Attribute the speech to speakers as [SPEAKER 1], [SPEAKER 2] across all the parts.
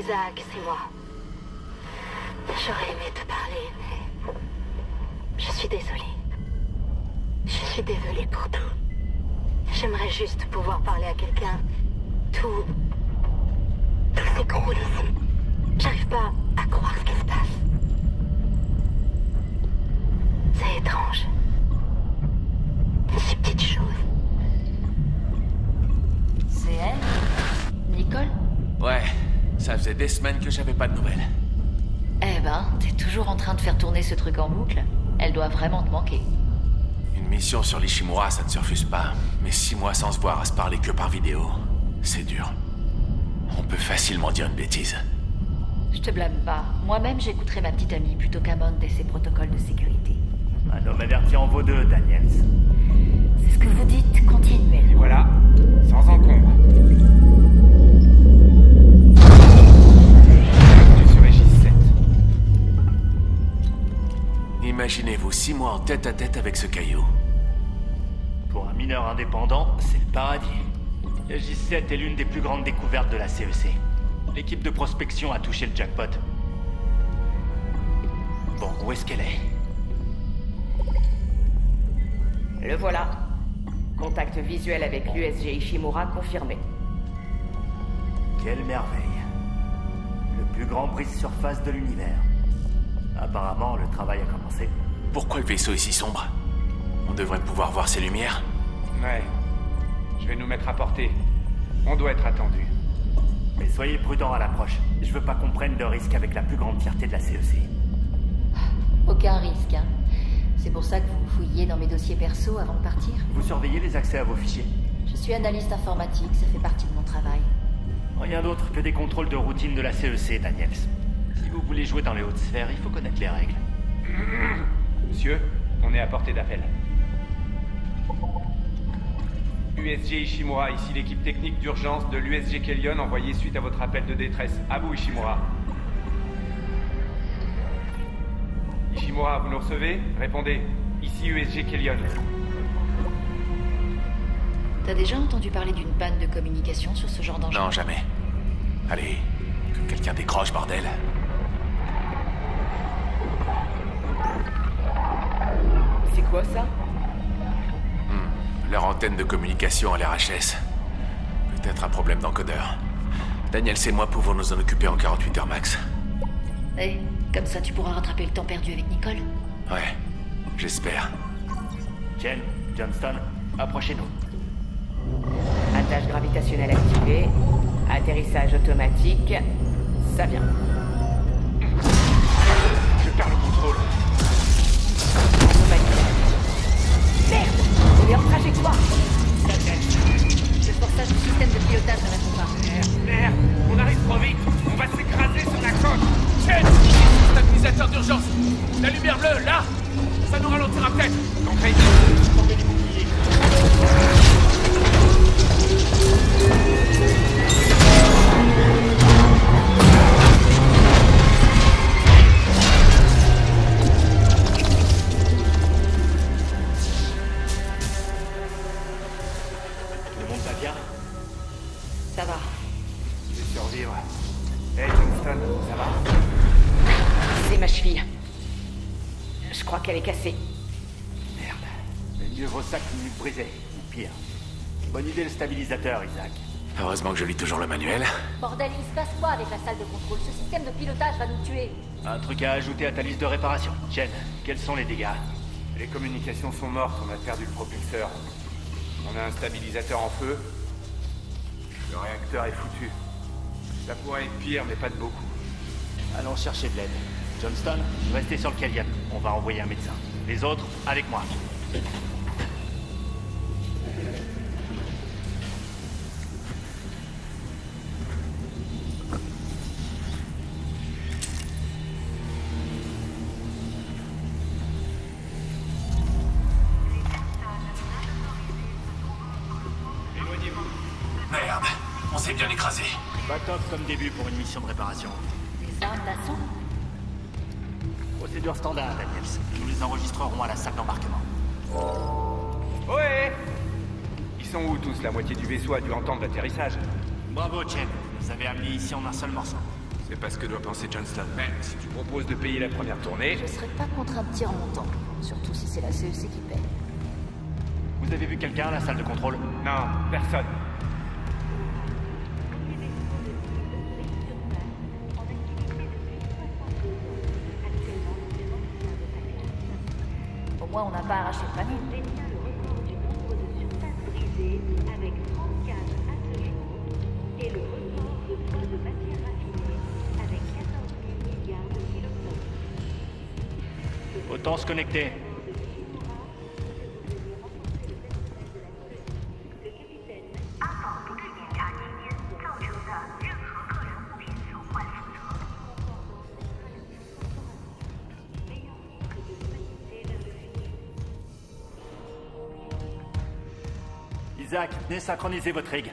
[SPEAKER 1] Isaac, c'est moi. J'aurais aimé te parler, mais... Je suis désolée. Je suis désolée pour tout. J'aimerais juste pouvoir parler à quelqu'un. Tout... Tout s'écroule ici. J'arrive pas à croire ce qui se passe. C'est étrange.
[SPEAKER 2] Ça faisait des semaines que j'avais pas de nouvelles.
[SPEAKER 3] Eh ben, t'es toujours en train de faire tourner ce truc en boucle. Elle doit vraiment te manquer.
[SPEAKER 2] Une mission sur l'Ishimura, ça ne se refuse pas. Mais six mois sans se voir, à se parler que par vidéo, c'est dur. On peut facilement dire une bêtise.
[SPEAKER 3] Je te blâme pas. Moi-même, j'écouterai ma petite amie plutôt qu'Amond et ses protocoles de sécurité.
[SPEAKER 4] Un homme averti en vaut deux, Daniels.
[SPEAKER 3] C'est ce que vous dites continuellement.
[SPEAKER 5] Et voilà, sans encombre.
[SPEAKER 2] Imaginez-vous six mois en tête à tête avec ce caillou.
[SPEAKER 4] Pour un mineur indépendant, c'est le paradis. La J7 est l'une des plus grandes découvertes de la CEC. L'équipe de prospection a touché le jackpot. Bon, où est-ce qu'elle est?
[SPEAKER 6] Le voilà. Contact visuel avec l'USG Ishimura confirmé.
[SPEAKER 4] Quelle merveille. Le plus grand brise-surface de l'univers. Apparemment, le travail a commencé.
[SPEAKER 2] Pourquoi le vaisseau est si sombre? On devrait pouvoir voir ses lumières
[SPEAKER 5] Ouais. Je vais nous mettre à portée. On doit être attendu.
[SPEAKER 4] Mais soyez prudents à l'approche. Je veux pas qu'on prenne de risques avec la plus grande fierté de la E CEC.
[SPEAKER 3] Aucun risque, hein. C'est pour ça que vous fouillez dans mes dossiers perso avant de partir
[SPEAKER 4] Vous surveillez les accès à vos fichiers
[SPEAKER 3] Je suis analyste informatique, ça fait partie de mon travail.
[SPEAKER 4] Rien d'autre que des contrôles de routine de la CEC, Daniels. Si vous voulez jouer dans les hautes sphères, il faut connaître les règles.
[SPEAKER 5] Monsieur, on est à portée d'appel. USG Ishimura, ici l'équipe technique d'urgence de l'USG Kellion envoyée suite à votre appel de détresse. À vous, Ishimura. Ishimura, vous nous recevez? Répondez. Ici USG Kellion.
[SPEAKER 3] T'as déjà entendu parler d'une panne de communication sur ce genre d'engin?
[SPEAKER 2] Non, jamais. Allez, que quelqu'un décroche, bordel.
[SPEAKER 6] C'est quoi ça
[SPEAKER 2] Leur antenne de communication à l'RHS. Peut-être un problème d'encodeur. Daniel et moi pouvons nous en occuper en 48 heures max.
[SPEAKER 3] Eh, comme ça tu pourras rattraper le temps perdu avec Nicole
[SPEAKER 2] Ouais, j'espère.
[SPEAKER 4] Jen, Johnston, approchez-nous.
[SPEAKER 6] Attache gravitationnelle activée. Atterrissage automatique. Ça vient.
[SPEAKER 5] Je perds le contrôle.
[SPEAKER 6] En trajectoire
[SPEAKER 3] Le forçage du système de pilotage ne répond pas.
[SPEAKER 5] Merde, merde, on arrive trop vite. On va s'écraser sur la côte.
[SPEAKER 7] Chen Stabilisateur d'urgence La lumière bleue, là Ça nous ralentira peut-être
[SPEAKER 5] Compris.
[SPEAKER 4] Stabilisateur, Isaac.
[SPEAKER 2] Heureusement que je lis toujours le manuel.
[SPEAKER 3] Bordel, il se passe quoi avec la salle de contrôle? Ce système de pilotage va nous tuer.
[SPEAKER 4] Un truc à ajouter à ta liste de réparation. Jen, quels sont les dégâts?
[SPEAKER 5] Les communications sont mortes, on a perdu le propulseur. On a un stabilisateur en feu. Le réacteur est foutu. Ça pourrait être pire, mais pas de beaucoup.
[SPEAKER 4] Allons chercher de l'aide. Johnston, restez sur le Kellian. On va envoyer un médecin. Les autres, avec moi.
[SPEAKER 2] S'est bien écrasé.
[SPEAKER 4] Pas top comme début pour une mission de réparation.
[SPEAKER 3] Des armes d'assaut
[SPEAKER 4] Procédure standard, Daniels. Nous les enregistrerons à la salle d'embarquement.
[SPEAKER 5] Ouais Ils sont où tous La moitié du vaisseau a dû entendre l'atterrissage.
[SPEAKER 4] Bravo, Chen. Vous avez amené ici en un seul morceau.
[SPEAKER 5] C'est pas ce que doit penser Johnston. Mais si tu proposes de payer la première tournée...
[SPEAKER 3] Je serais pas contre un petit remontant. Surtout si c'est la CEC qui paye.
[SPEAKER 4] Vous avez vu quelqu'un à la salle de contrôle?
[SPEAKER 5] Non, personne.
[SPEAKER 8] 14 000 milliards de kilotonnes.
[SPEAKER 4] Autant se connecter. Isaac, désynchronisez votre rig.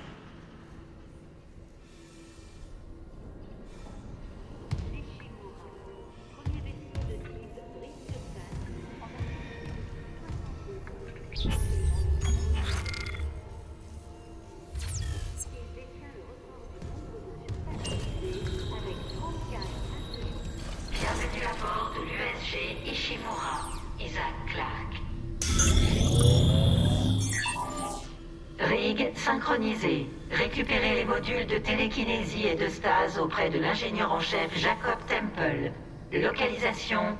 [SPEAKER 1] Synchronisé. Récupérez les modules de télékinésie et de stase auprès de l'ingénieur en chef Jacob Temple. Localisation.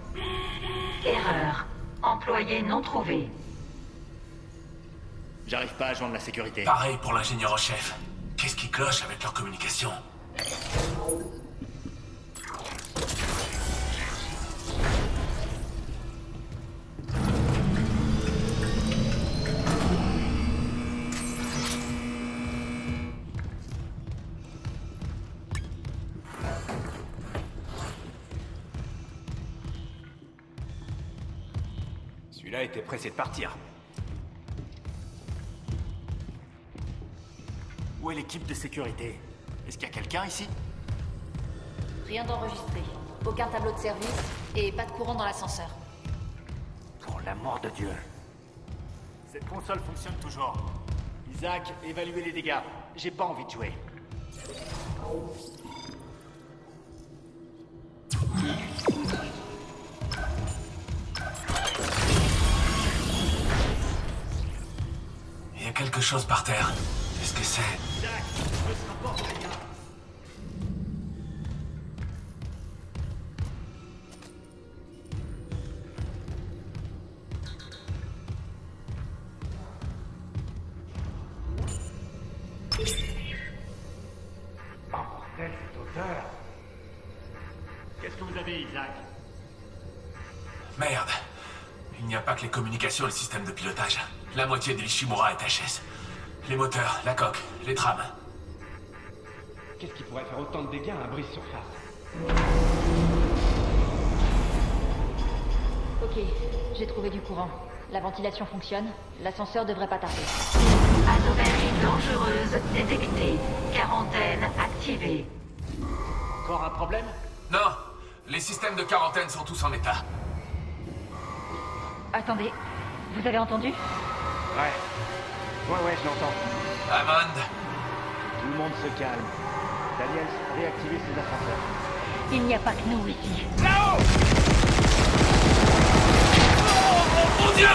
[SPEAKER 1] Erreur. Employé non trouvé.
[SPEAKER 4] J'arrive pas à joindre la sécurité.
[SPEAKER 2] Pareil pour l'ingénieur en chef. Qu'est-ce qui cloche avec leur communication?
[SPEAKER 5] Celui-là était pressé de partir.
[SPEAKER 4] Où est l'équipe de sécurité? Est-ce qu'il y a quelqu'un ici?
[SPEAKER 3] Rien d'enregistré. Aucun tableau de service et pas de courant dans l'ascenseur.
[SPEAKER 4] Pour l'amour de Dieu. Cette console fonctionne toujours. Isaac, évaluez les dégâts. J'ai pas envie de jouer.
[SPEAKER 2] Quelque chose par terre. Qu'est-ce que c'est? La moitié de l'Ishimura est HS. Les moteurs, la coque, les trames.
[SPEAKER 9] Qu'est-ce qui pourrait faire autant de dégâts à un brise-surface
[SPEAKER 3] Ok, j'ai trouvé du courant. La ventilation fonctionne. L'ascenseur devrait pas tarder.
[SPEAKER 1] Anomalie dangereuse détectée. Quarantaine activée.
[SPEAKER 4] Encore un problème
[SPEAKER 2] Non Les systèmes de quarantaine sont tous en état.
[SPEAKER 3] Attendez, vous avez entendu?
[SPEAKER 9] Ouais. Ouais, ouais, je l'entends.
[SPEAKER 2] Hammond
[SPEAKER 9] Tout le monde se calme. Daniels, réactivez ses ascenseurs.
[SPEAKER 3] Il n'y a pas que nous ici.
[SPEAKER 2] Mon Dieu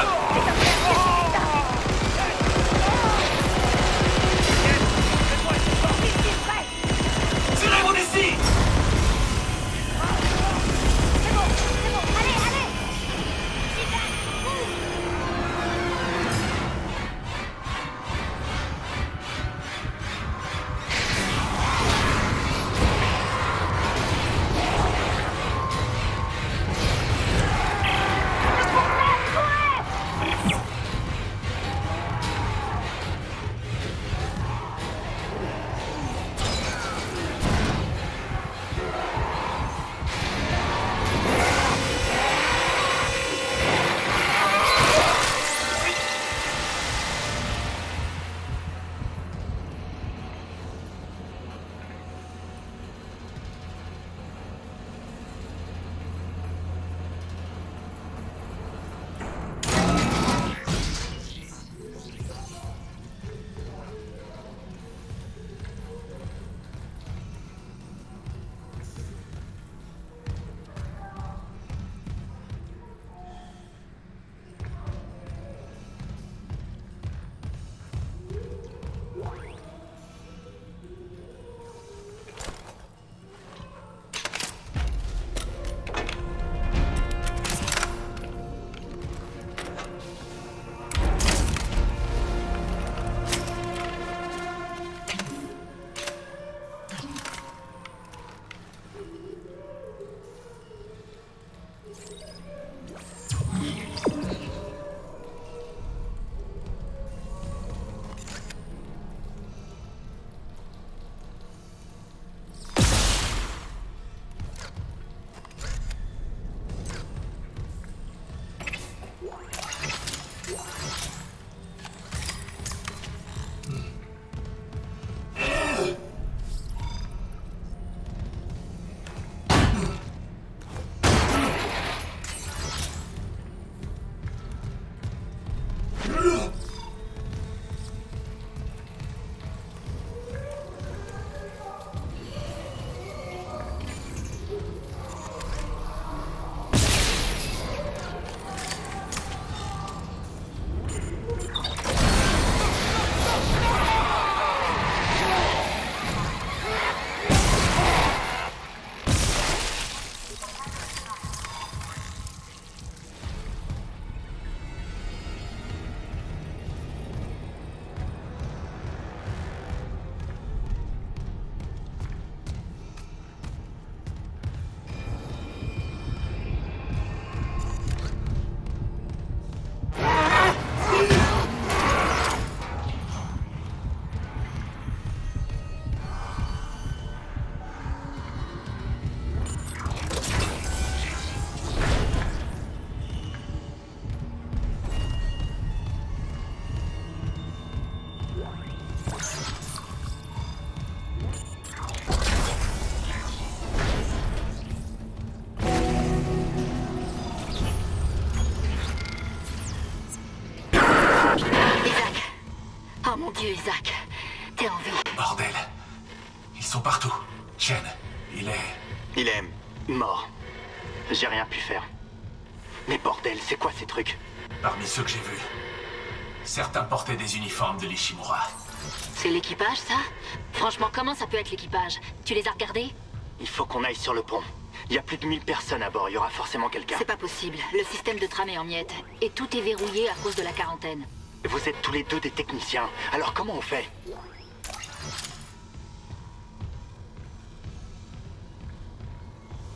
[SPEAKER 3] Dieu, Isaac. T'es en vie.
[SPEAKER 2] Bordel. Ils sont partout. Chen, il est...
[SPEAKER 4] Il est mort. J'ai rien pu faire. Mais bordel, c'est quoi ces trucs?
[SPEAKER 2] Parmi ceux que j'ai vus, certains portaient des uniformes de l'Ishimura.
[SPEAKER 3] C'est l'équipage, ça? Franchement, comment ça peut être l'équipage? Tu les as regardés?
[SPEAKER 4] Il faut qu'on aille sur le pont. Il y a plus de 1000 personnes à bord, il y aura forcément quelqu'un.
[SPEAKER 3] C'est pas possible. Le système de tram est en miettes. Et tout est verrouillé à cause de la quarantaine.
[SPEAKER 4] Vous êtes tous les deux des techniciens, alors comment on fait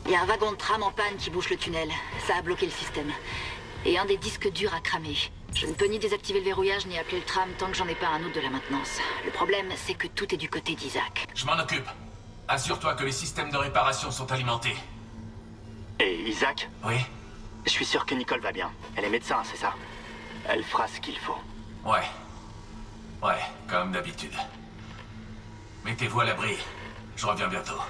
[SPEAKER 3] Il y a un wagon de tram en panne qui bouche le tunnel. Ça a bloqué le système. Et un des disques durs a cramé. Je ne peux ni désactiver le verrouillage ni appeler le tram tant que j'en ai pas un autre de la maintenance. Le problème, c'est que tout est du côté d'Isaac.
[SPEAKER 2] Je m'en occupe. Assure-toi que les systèmes de réparation sont alimentés.
[SPEAKER 4] Et Isaac
[SPEAKER 2] Oui
[SPEAKER 4] Je suis sûr que Nicole va bien. Elle est médecin, c'est ça Elle fera ce qu'il faut.
[SPEAKER 2] Ouais. Ouais, comme d'habitude. Mettez-vous à l'abri. Je reviens bientôt.